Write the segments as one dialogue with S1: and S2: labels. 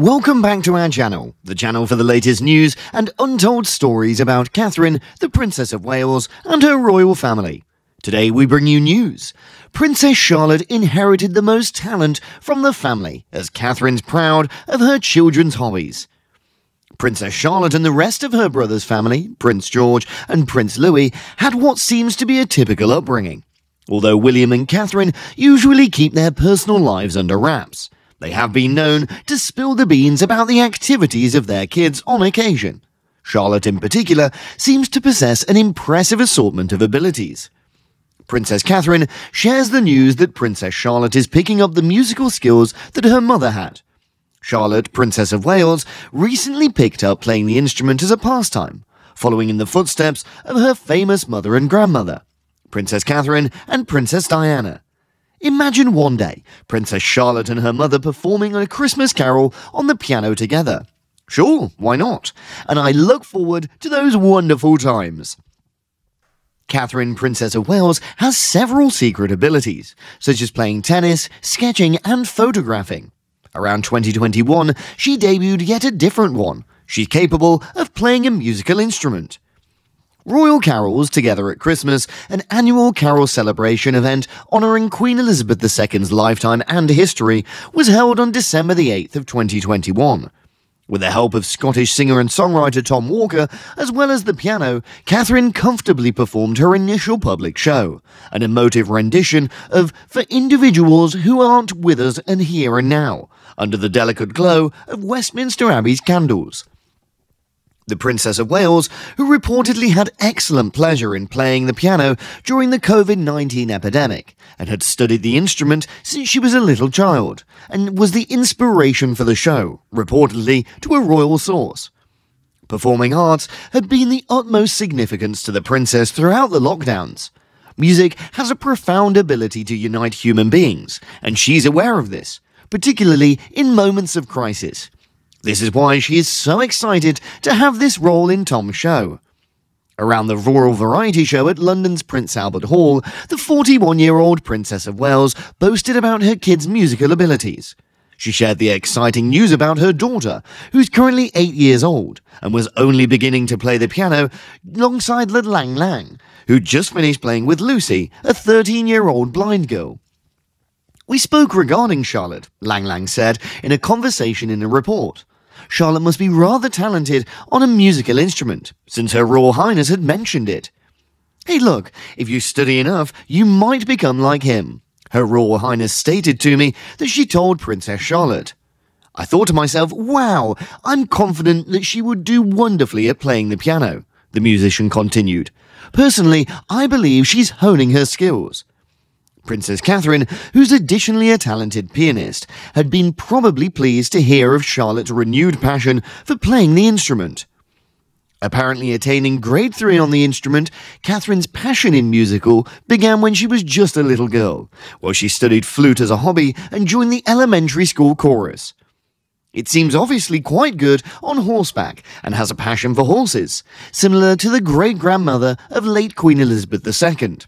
S1: Welcome back to our channel, the channel for the latest news and untold stories about Catherine, the Princess of Wales, and her royal family. Today we bring you news. Princess Charlotte inherited the most talent from the family, as Catherine's proud of her children's hobbies. Princess Charlotte and the rest of her brother's family, Prince George and Prince Louis, had what seems to be a typical upbringing. Although William and Catherine usually keep their personal lives under wraps. They have been known to spill the beans about the activities of their kids on occasion. Charlotte, in particular, seems to possess an impressive assortment of abilities. Princess Catherine shares the news that Princess Charlotte is picking up the musical skills that her mother had. Charlotte, Princess of Wales, recently picked up playing the instrument as a pastime, following in the footsteps of her famous mother and grandmother, Princess Catherine and Princess Diana. Imagine one day Princess Charlotte and her mother performing a Christmas carol on the piano together. Sure, why not? And I look forward to those wonderful times. Catherine, Princess of Wales, has several secret abilities, such as playing tennis, sketching, and photographing. Around 2021, she debuted yet a different one. She's capable of playing a musical instrument. Royal Carols Together at Christmas, an annual carol celebration event honouring Queen Elizabeth II's lifetime and history, was held on December the 8th of 2021. With the help of Scottish singer and songwriter Tom Walker, as well as the piano, Catherine comfortably performed her initial public show, an emotive rendition of For Individuals Who Aren't With Us and Here and Now, under the delicate glow of Westminster Abbey's candles the Princess of Wales, who reportedly had excellent pleasure in playing the piano during the COVID 19 epidemic and had studied the instrument since she was a little child, and was the inspiration for the show, reportedly to a royal source. Performing arts had been the utmost significance to the princess throughout the lockdowns. Music has a profound ability to unite human beings, and she's aware of this, particularly in moments of crisis. This is why she is so excited to have this role in Tom's show. Around the Royal Variety Show at London's Prince Albert Hall, the 41 year old Princess of Wales boasted about her kids' musical abilities. She shared the exciting news about her daughter, who's currently 8 years old and was only beginning to play the piano alongside Lang Lang, who just finished playing with Lucy, a 13 year old blind girl. We spoke regarding Charlotte, Lang Lang said in a conversation in a report. Charlotte must be rather talented on a musical instrument, since Her Royal Highness had mentioned it. Hey, look, if you study enough, you might become like him. Her Royal Highness stated to me that she told Princess Charlotte. I thought to myself, wow, I'm confident that she would do wonderfully at playing the piano, the musician continued. Personally, I believe she's honing her skills. Princess Catherine, who's additionally a talented pianist, had been probably pleased to hear of Charlotte's renewed passion for playing the instrument. Apparently attaining grade 3 on the instrument, Catherine's passion in musical began when she was just a little girl, while she studied flute as a hobby and joined the elementary school chorus. It seems obviously quite good on horseback and has a passion for horses, similar to the great grandmother of late Queen Elizabeth II.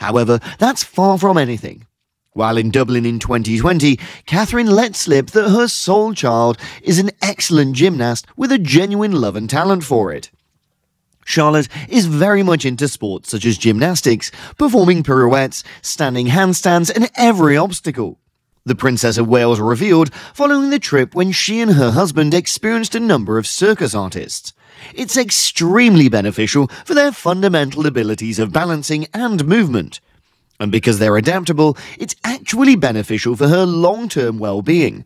S1: However, that's far from anything. While in Dublin in 2020, Catherine let slip that her sole child is an excellent gymnast with a genuine love and talent for it. Charlotte is very much into sports such as gymnastics, performing pirouettes, standing handstands, and every obstacle. The Princess of Wales revealed following the trip when she and her husband experienced a number of circus artists. It's extremely beneficial for their fundamental abilities of balancing and movement. And because they're adaptable, it's actually beneficial for her long term well being.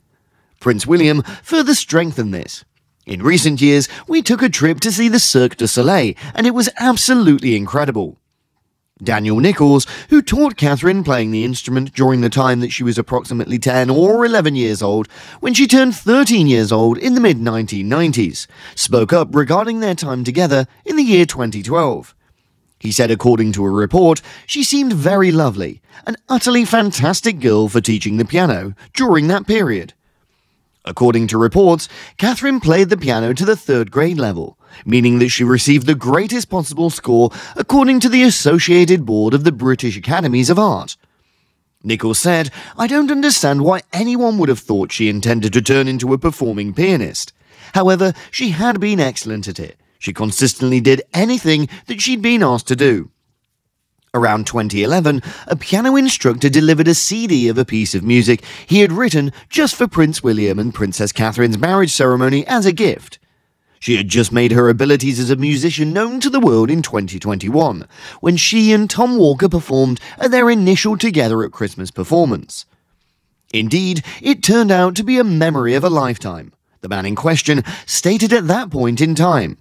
S1: Prince William further strengthened this. In recent years, we took a trip to see the Cirque du Soleil, and it was absolutely incredible. Daniel Nichols, who taught Catherine playing the instrument during the time that she was approximately 10 or 11 years old, when she turned 13 years old in the mid 1990s, spoke up regarding their time together in the year 2012. He said, according to a report, she seemed very lovely, an utterly fantastic girl for teaching the piano during that period. According to reports, Catherine played the piano to the third grade level, meaning that she received the greatest possible score according to the Associated Board of the British Academies of Art. Nichols said, I don't understand why anyone would have thought she intended to turn into a performing pianist. However, she had been excellent at it. She consistently did anything that she'd been asked to do. Around 2011, a piano instructor delivered a CD of a piece of music he had written just for Prince William and Princess Catherine's marriage ceremony as a gift. She had just made her abilities as a musician known to the world in 2021, when she and Tom Walker performed at their initial Together at Christmas performance. Indeed, it turned out to be a memory of a lifetime. The man in question stated at that point in time,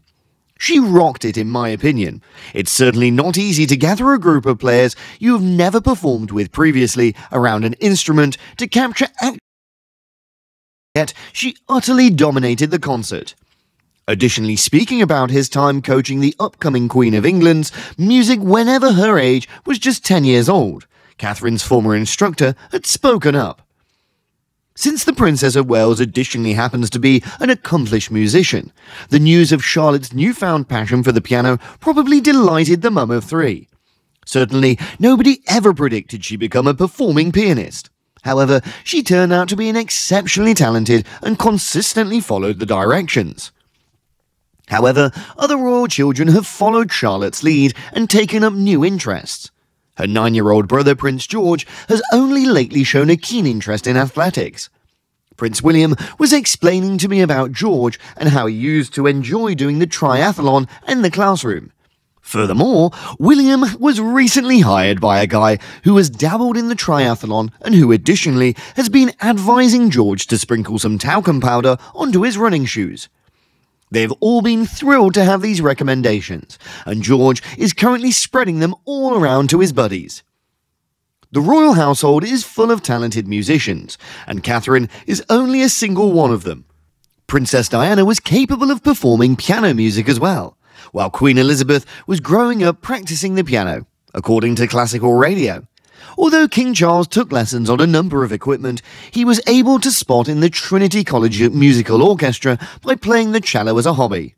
S1: she rocked it, in my opinion. It's certainly not easy to gather a group of players you have never performed with previously around an instrument to capture act. Yet she utterly dominated the concert. Additionally, speaking about his time coaching the upcoming Queen of England's music whenever her age was just 10 years old, Catherine's former instructor had spoken up. Since the Princess of Wales additionally happens to be an accomplished musician, the news of Charlotte's newfound passion for the piano probably delighted the mum of three. Certainly, nobody ever predicted she'd become a performing pianist. However, she turned out to be an exceptionally talented and consistently followed the directions. However, other royal children have followed Charlotte's lead and taken up new interests. Her nine year old brother, Prince George, has only lately shown a keen interest in athletics. Prince William was explaining to me about George and how he used to enjoy doing the triathlon in the classroom. Furthermore, William was recently hired by a guy who has dabbled in the triathlon and who additionally has been advising George to sprinkle some talcum powder onto his running shoes. They've all been thrilled to have these recommendations, and George is currently spreading them all around to his buddies. The royal household is full of talented musicians, and Catherine is only a single one of them. Princess Diana was capable of performing piano music as well, while Queen Elizabeth was growing up practicing the piano, according to classical radio. Although King Charles took lessons on a number of equipment, he was able to spot in the Trinity College Musical Orchestra by playing the cello as a hobby.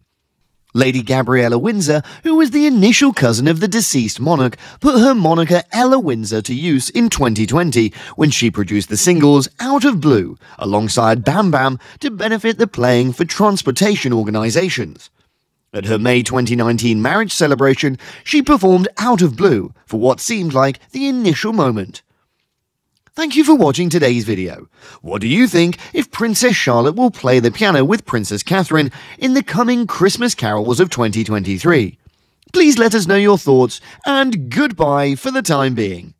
S1: Lady Gabriella Windsor, who was the initial cousin of the deceased monarch, put her moniker Ella Windsor to use in 2020 when she produced the singles Out of Blue alongside Bam Bam to benefit the Playing for Transportation organizations. At her May 2019 marriage celebration, she performed Out of Blue for what seemed like the initial moment. Thank you for watching today's video. What do you think if Princess Charlotte will play the piano with Princess Catherine in the coming Christmas carols of 2023? Please let us know your thoughts, and goodbye for the time being.